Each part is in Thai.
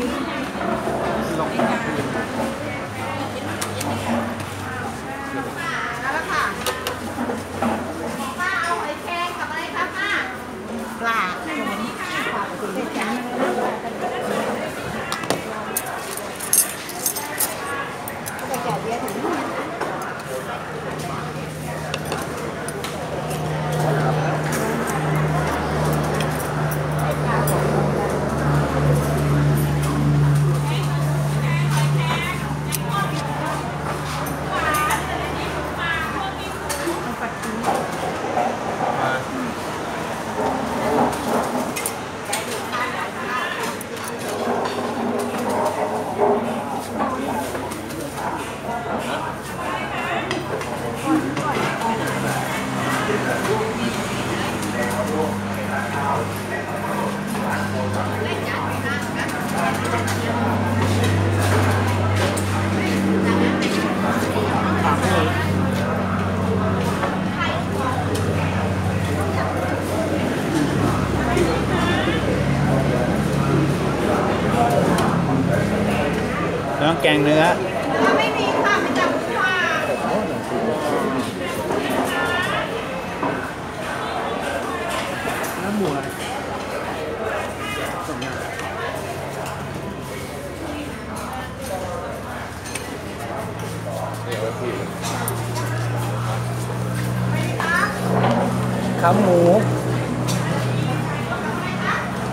Thank you. ขาหมู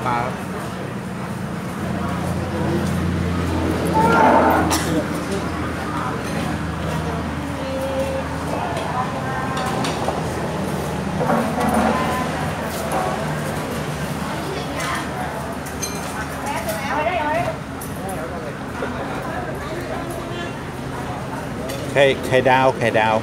ปลาไข่ไข่ดาวไข่ดาว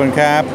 คุณครับ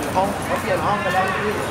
นห้องเขาเปลี่ยนห้องไปแล้วพี่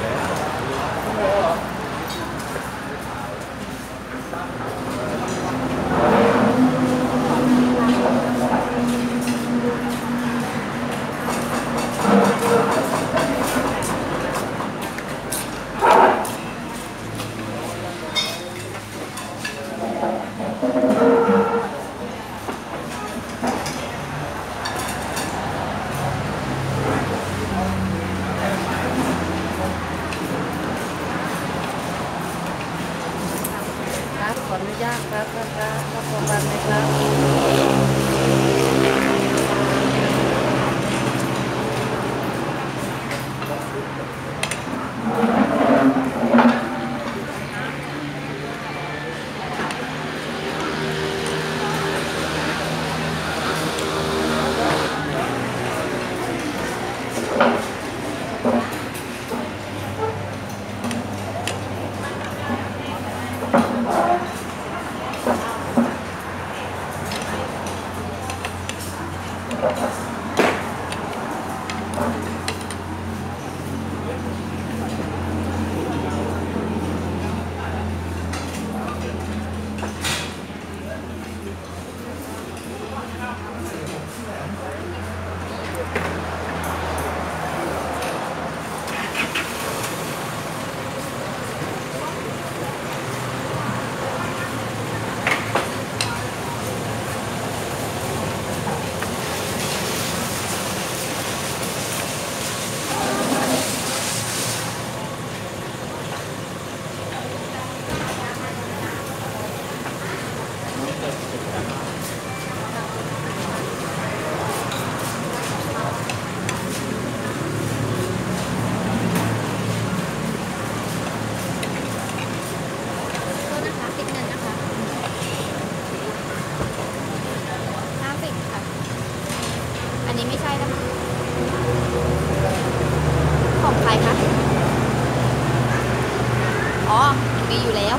ีอยู่แล้ว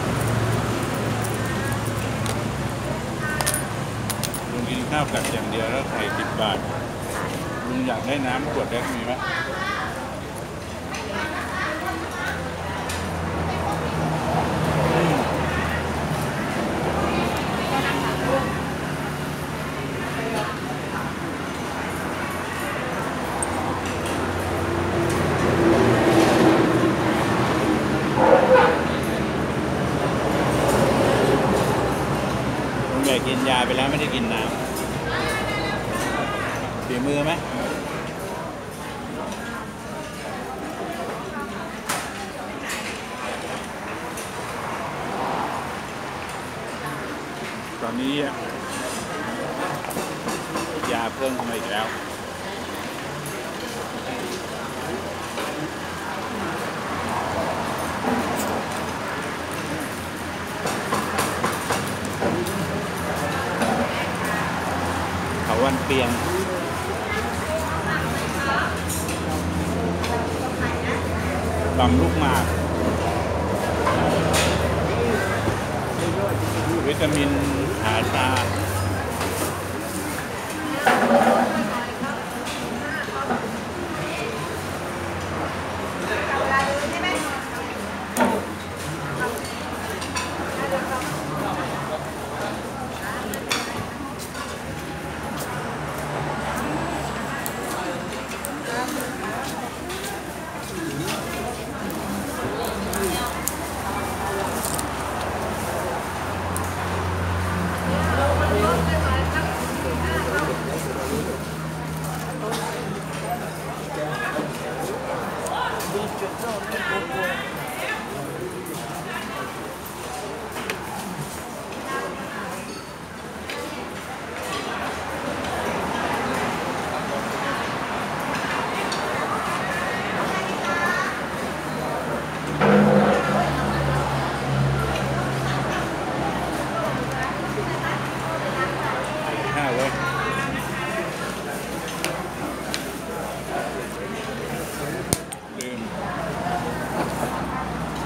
ลุงกินข้าวกับอย่างเดียวแล้วไข่สิบบาทลุงอยากได้น้ำขวดแดกมีไหม ลุงอ ยาไปแล้วไม่ได้กินน้ำฝีมือไหม tiền. Tầm lúc mà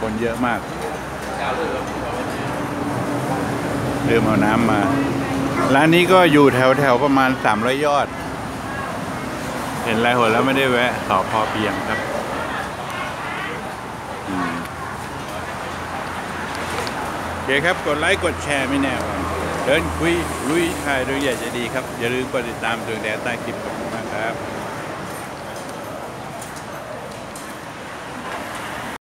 คนเยอะมากเรื่มเอาน้ำมา ร้านนี้ก็อยู่แถวๆประมาณสามร้อยยอด เห็นไรหัวแล้วไม่ได้แวะต่อพอเพียงครับโอเคครับ กดไลค์กดแชร์ไม่แน่วเดินคุยลุยถ่ายดูใหญ่จะดีครับ อย่าลืมกดติดตามดวงแดงใต้คลิปขอบคุณมากครับ